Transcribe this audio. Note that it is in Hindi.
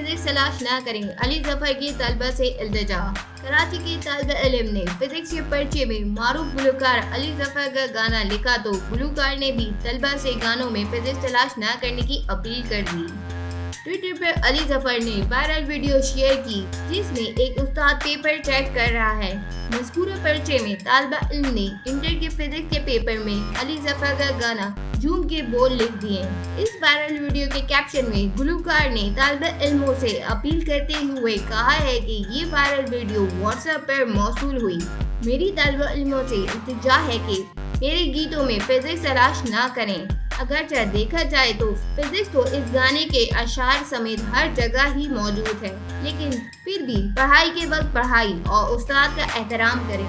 करें अली ज़फ़र की तलबा से इल्तजा। कराची के तलब इलम ने फिजिक्स के पर्चे में मारूफ गुलकार अली ज़फ़र का गाना लिखा तो गुलकार ने भी तलबा से गानों में फिजिक्स तलाश न करने की अपील कर दी। ट्विटर पर अली ज़फ़र ने वायरल वीडियो शेयर की, जिसमें एक उस्ताद पेपर चेक कर रहा है। मजकूर पर्चे में तालबा इल्म ने इंटर के फिजिक्स के पेपर में अली ज़फ़र का गाना झूम के बोल लिख दिए। इस वायरल वीडियो के कैप्शन में गुलकार ने तालबा इल्मों से अपील करते हुए कहा है कि ये वायरल वीडियो व्हाट्सएप पर मौसू हुई। मेरी तालबा इल्मों से इल्तजा है कि मेरे गीतों में फिजिक्स तलाश ना करें। अगर देखा जाए तो फिजिक्स तो इस गाने के अशार समेत हर जगह ही मौजूद है। लेकिन फिर भी पढ़ाई के वक्त पढ़ाई और उस्ताद का एहतराम करें।